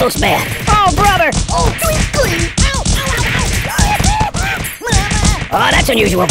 looks bad. Oh, brother! Oh, twinkling! Ow, ow, ow, ow! Oh, that's unusual.